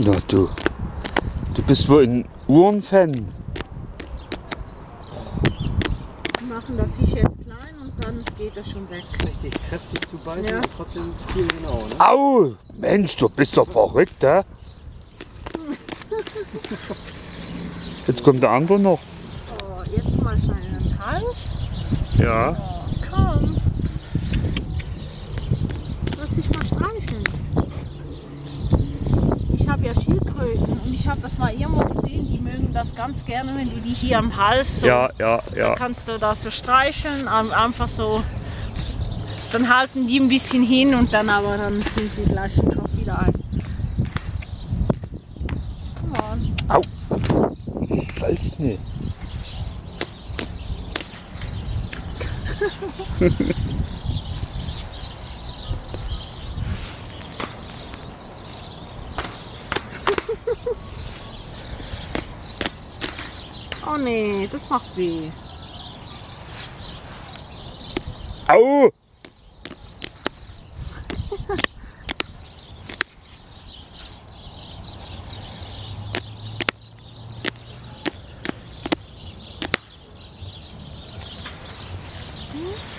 Na du, du bist wohl ein Uhrenfan. Die machen das sich jetzt klein und dann geht das schon weg. Richtig kräftig zu beißen Ja. und trotzdem zielgenau. Ne? Au! Mensch, du bist doch verrückt, hä? Jetzt kommt der andere noch. Oh, jetzt mal schnell in den Hals. Ja. Oh, komm. Lass dich mal streicheln. Ich habe ja Schildkröten und ich habe das mal irgendwo gesehen, die mögen das ganz gerne, wenn du die hier am Hals so, Ja, ja, ja. kannst du das so streicheln, einfach so. Dann halten die ein bisschen hin und dann aber dann sind sie gleich schon drauf wieder ein. Au! Ich weiß nicht. Oh nee, das macht weh. Au! hm?